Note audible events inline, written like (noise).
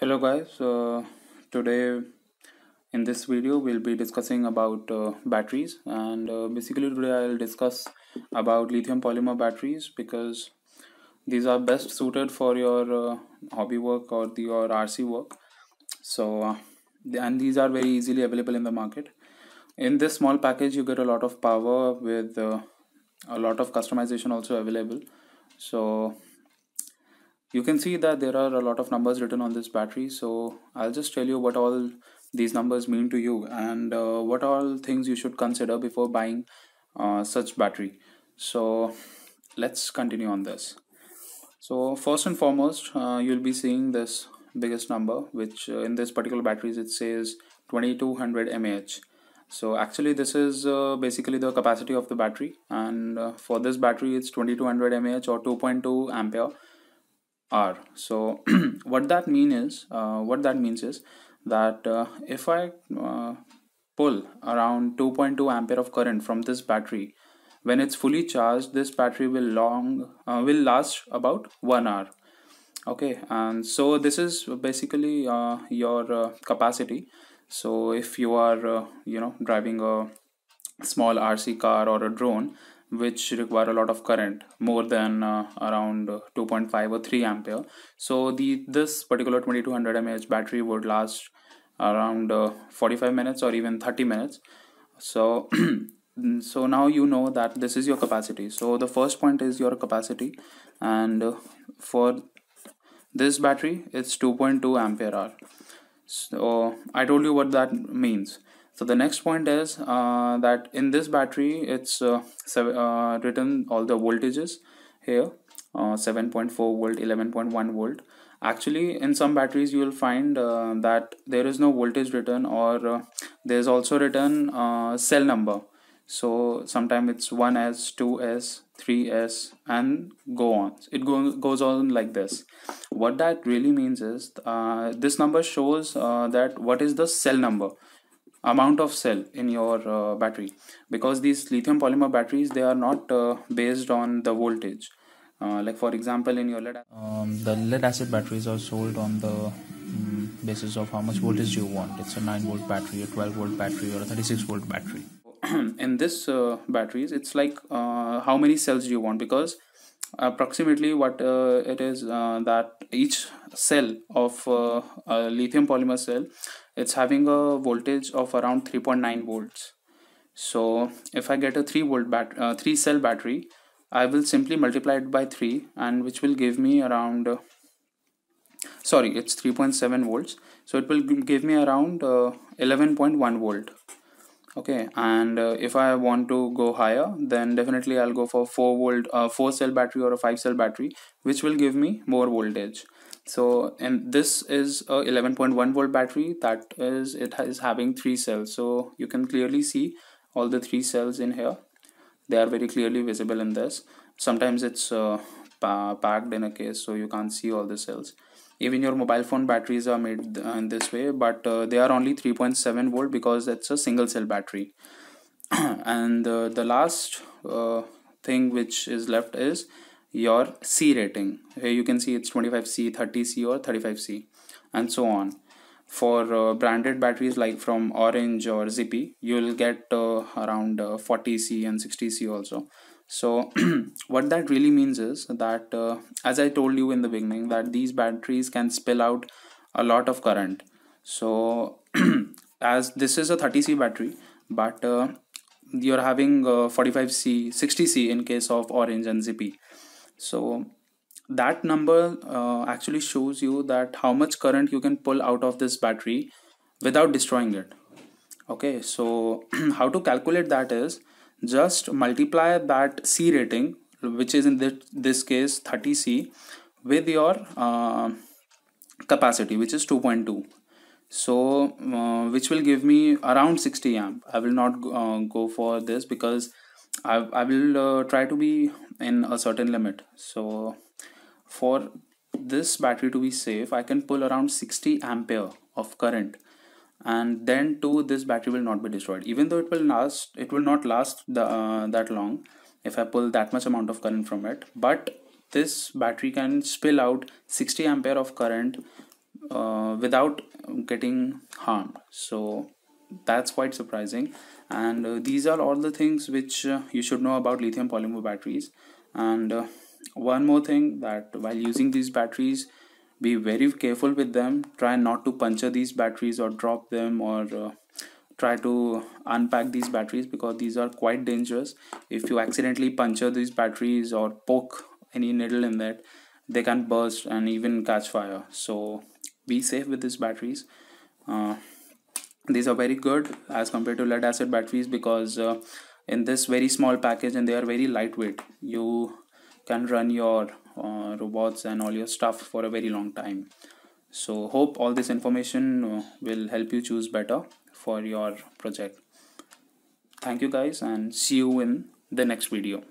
hello guys. Uh, today in this video we'll be discussing about uh, batteries. And uh, basically today i'll discuss about lithium polymer batteries because these are best suited for your uh, hobby work or the, your rc work. So uh, and these are very easily available in the market. In this small package you get a lot of power with uh, a lot of customization also available. So you can see that there are a lot of numbers written on this battery so i'll just tell you what all these numbers mean to you and uh, what all things you should consider before buying uh, such battery. So let's continue on this. So first and foremost uh, you'll be seeing this biggest number which uh, in this particular batteries it says 2200 mAh. So actually this is uh, basically the capacity of the battery and uh, for this battery it's 2200 mAh or 2.2 ampere R. So (clears throat) what that mean is uh, what that means is that uh, if I uh, pull around 2.2 ampere of current from this battery when it's fully charged this battery will long uh, will last about one hour okay and so this is basically uh, your uh, capacity so if you are you know driving a small rc car or a drone which require a lot of current more than uh, around 2.5 or 3 ampere. So the this particular 2200 mAh battery would last around uh, 45 minutes or even 30 minutes. So (clears throat) so now you know that this is your capacity. So the first point is your capacity. And uh, for this battery it's 2.2 ampere hour. So i told you what that means so the next point is uh, that in this battery it's uh, uh, written all the voltages here uh, 7.4 volt 11.1 volt. Actually in some batteries you will find uh, that there is no voltage written or uh, there's also written cell number. So sometimes it's 1s 2s 3s and go on. It go, goes on like this. What that really means is this number shows that what is the cell number amount of cell in your uh, battery. Because these lithium polymer batteries they are not uh, based on the voltage. Uh, like for example in your lead um, the lead acid batteries are sold on the um, basis of how much voltage you want. It's a 9 volt battery a 12 volt battery or a 36 volt battery. (clears throat) In this uh, batteries it's like uh, how many cells you want? Because approximately what uh, it is that each cell of a lithium polymer cell it's having a voltage of around 3.9 volts. So if i get a 3 volt bat uh, 3 cell battery i will simply multiply it by 3 and which will give me around uh, sorry it's 3.7 volts. So it will give me around uh, 11.1 volt okay and uh, if i want to go higher then definitely i'll go for 4 volt uh, 4 cell battery or a 5 cell battery which will give me more voltage. So and this is a 11.1 volt battery that is it is having three cells. So you can clearly see all the three cells in here. They are very clearly visible in this. Sometimes it's uh, packed in a case so you can't see all the cells even your mobile phone batteries are made in this way but uh, they are only 3.7 volt because it's a single cell battery (clears throat) and uh, the last uh, thing which is left is your C rating. Here you can see it's 25C, 30C or 35C and so on. For uh, branded batteries like from Orange or Zippy, you'll get uh, around uh, 40C and 60C also. So (clears throat) what that really means is that uh, as I told you in the beginning that these batteries can spill out a lot of current. So (clears throat) as this is a 30C battery, but uh, you're having 45C, uh, 60C in case of Orange and Zippy so that number uh, actually shows you that how much current you can pull out of this battery without destroying it. Okay so (clears throat) how to calculate that is just multiply that c rating which is in this, this case 30c with your uh, capacity which is 2.2 so uh, which will give me around 60 amp. I will not uh, go for this because I, I will uh, try to be in a certain limit. So for this battery to be safe I can pull around 60 ampere of current and then too this battery will not be destroyed. Even though it will last it will not last the, uh, that long if I pull that much amount of current from it. But this battery can spill out 60 ampere of current uh, without getting harmed. So that's quite surprising. And uh, these are all the things which uh, you should know about lithium polymer batteries. And uh, one more thing that while using these batteries be very careful with them. Try not to puncture these batteries or drop them or uh, try to unpack these batteries because these are quite dangerous. If you accidentally puncture these batteries or poke any needle in that they can burst and even catch fire. So be safe with these batteries. Uh, these are very good as compared to lead acid batteries because uh, in this very small package and they are very lightweight. You can run your uh, robots and all your stuff for a very long time. So hope all this information uh, will help you choose better for your project. Thank you guys and see you in the next video